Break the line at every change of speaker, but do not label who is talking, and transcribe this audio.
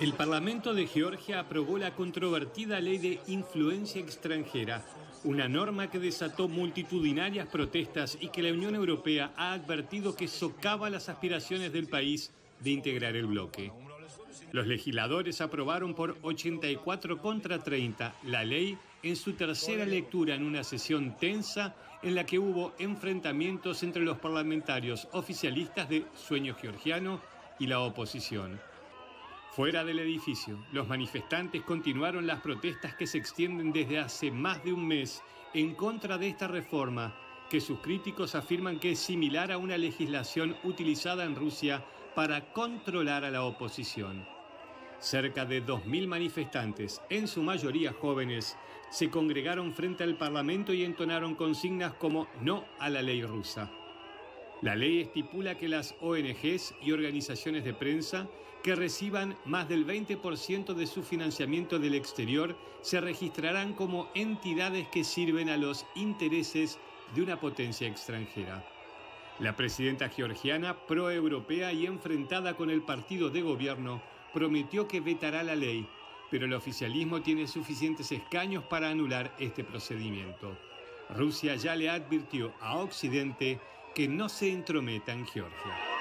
El Parlamento de Georgia aprobó la controvertida ley de influencia extranjera, una norma que desató multitudinarias protestas y que la Unión Europea ha advertido que socava las aspiraciones del país de integrar el bloque. Los legisladores aprobaron por 84 contra 30 la ley en su tercera lectura en una sesión tensa en la que hubo enfrentamientos entre los parlamentarios oficialistas de Sueño Georgiano y la oposición. Fuera del edificio, los manifestantes continuaron las protestas que se extienden desde hace más de un mes en contra de esta reforma que sus críticos afirman que es similar a una legislación utilizada en Rusia para controlar a la oposición. Cerca de 2.000 manifestantes, en su mayoría jóvenes, se congregaron frente al Parlamento y entonaron consignas como no a la ley rusa. La ley estipula que las ONGs y organizaciones de prensa que reciban más del 20% de su financiamiento del exterior se registrarán como entidades que sirven a los intereses de una potencia extranjera. La presidenta georgiana, proeuropea y enfrentada con el partido de gobierno, prometió que vetará la ley, pero el oficialismo tiene suficientes escaños para anular este procedimiento. Rusia ya le advirtió a Occidente que no se entrometa en Georgia.